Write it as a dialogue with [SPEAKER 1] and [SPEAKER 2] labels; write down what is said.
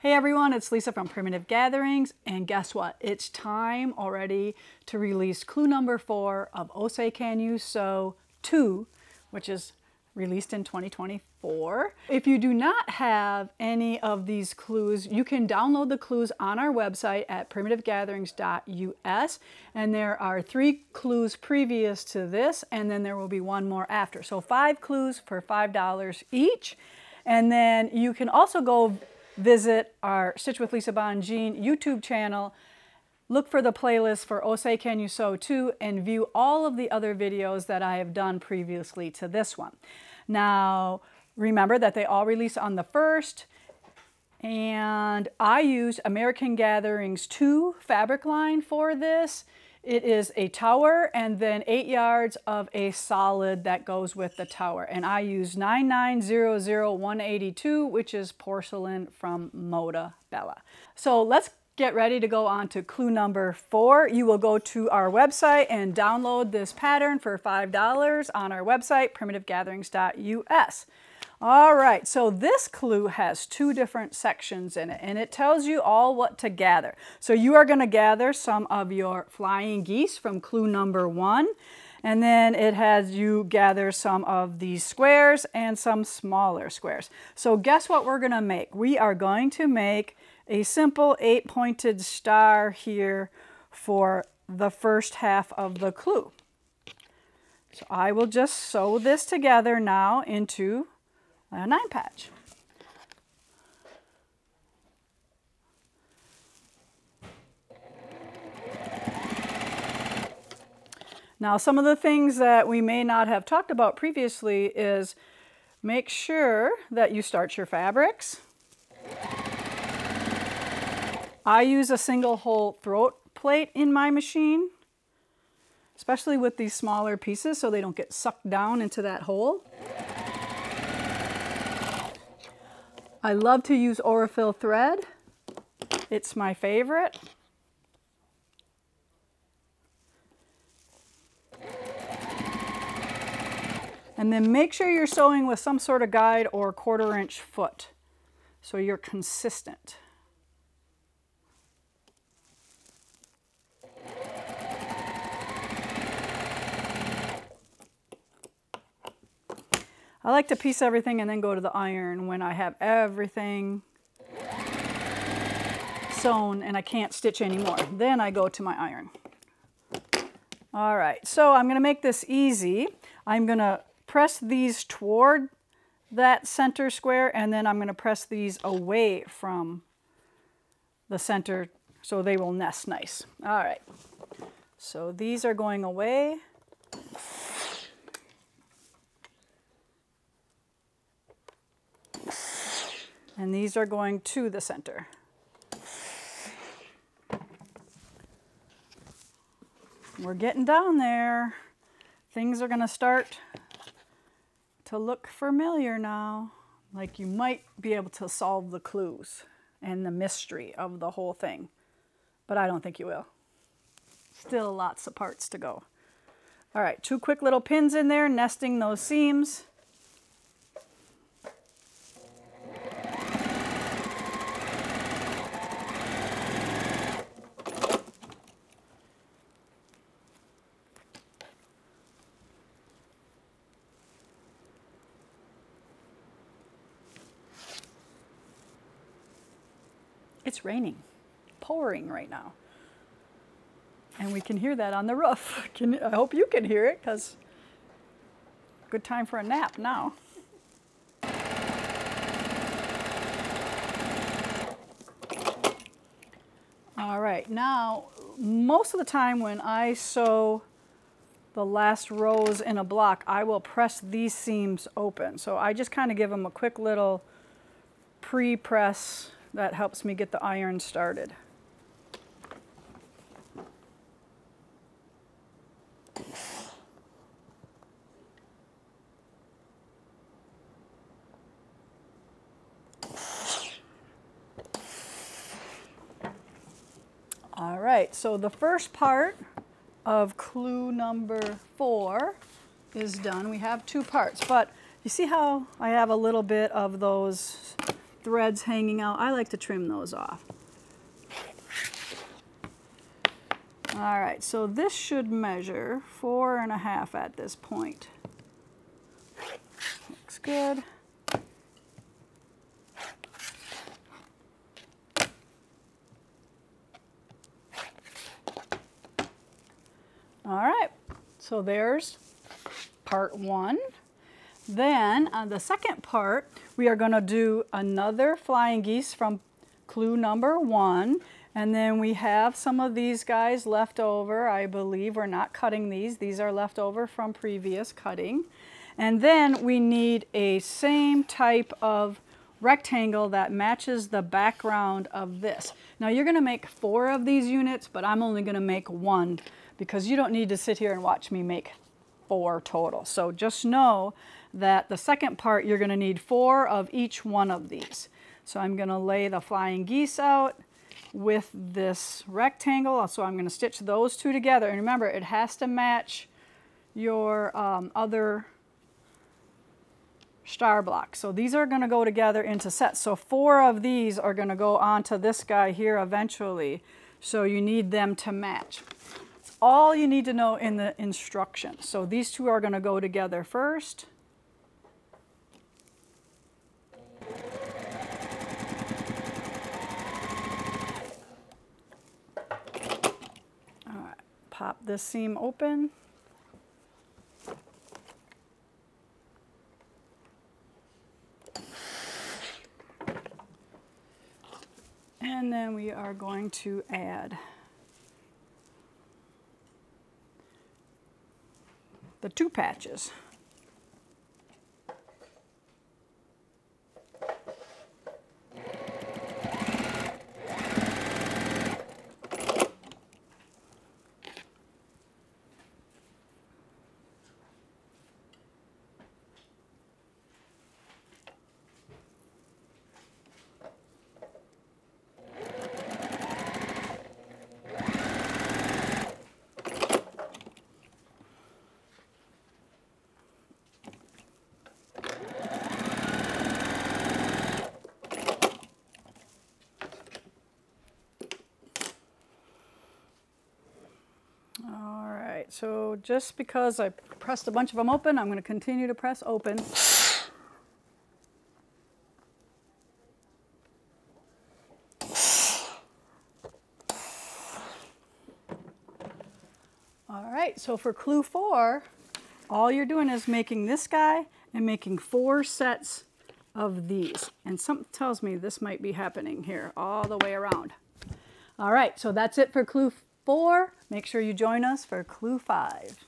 [SPEAKER 1] Hey everyone, it's Lisa from Primitive Gatherings, and guess what? It's time already to release clue number four of O' Say Can You Sew 2, which is released in 2024. If you do not have any of these clues, you can download the clues on our website at primitivegatherings.us, and there are three clues previous to this, and then there will be one more after. So five clues for $5 each. And then you can also go visit our Stitch with Lisa Bongean YouTube channel, look for the playlist for oh O' Say Can You Sew 2 and view all of the other videos that I have done previously to this one. Now, remember that they all release on the 1st, and I used American Gatherings 2 fabric line for this. It is a tower and then eight yards of a solid that goes with the tower. And I use 9900182, which is porcelain from Moda Bella. So let's get ready to go on to clue number four. You will go to our website and download this pattern for $5 on our website, primitivegatherings.us. All right, so this clue has two different sections in it, and it tells you all what to gather. So you are going to gather some of your flying geese from clue number one, and then it has you gather some of these squares and some smaller squares. So guess what we're going to make? We are going to make a simple eight-pointed star here for the first half of the clue. So I will just sew this together now into a nine patch. Now, some of the things that we may not have talked about previously is make sure that you start your fabrics. I use a single hole throat plate in my machine, especially with these smaller pieces so they don't get sucked down into that hole. I love to use Aurifil thread. It's my favorite. And then make sure you're sewing with some sort of guide or quarter inch foot so you're consistent. I like to piece everything and then go to the iron when I have everything sewn and I can't stitch anymore. Then I go to my iron. All right, so I'm gonna make this easy. I'm gonna press these toward that center square and then I'm gonna press these away from the center so they will nest nice. All right, so these are going away. These are going to the center. We're getting down there. Things are going to start to look familiar now. Like you might be able to solve the clues and the mystery of the whole thing. But I don't think you will. Still lots of parts to go. All right, two quick little pins in there, nesting those seams. It's raining, pouring right now. And we can hear that on the roof. Can, I hope you can hear it because good time for a nap now. All right, now most of the time when I sew the last rows in a block, I will press these seams open. So I just kind of give them a quick little pre-press that helps me get the iron started. All right, so the first part of clue number four is done. We have two parts, but you see how I have a little bit of those threads hanging out. I like to trim those off. All right, so this should measure four and a half at this point. Looks good. All right, so there's part one. Then on the second part, we are gonna do another flying geese from clue number one. And then we have some of these guys left over, I believe. We're not cutting these. These are left over from previous cutting. And then we need a same type of rectangle that matches the background of this. Now you're gonna make four of these units, but I'm only gonna make one because you don't need to sit here and watch me make four total. So just know that the second part, you're gonna need four of each one of these. So I'm gonna lay the flying geese out with this rectangle. So I'm gonna stitch those two together. And remember, it has to match your um, other star block. So these are going to go together into sets. So four of these are going to go onto this guy here eventually. So you need them to match all you need to know in the instructions. So these two are going to go together first. Pop this seam open. And then we are going to add the two patches. So just because I pressed a bunch of them open, I'm going to continue to press open. All right, so for clue four, all you're doing is making this guy and making four sets of these. And something tells me this might be happening here all the way around. All right, so that's it for clue four. Make sure you join us for clue five.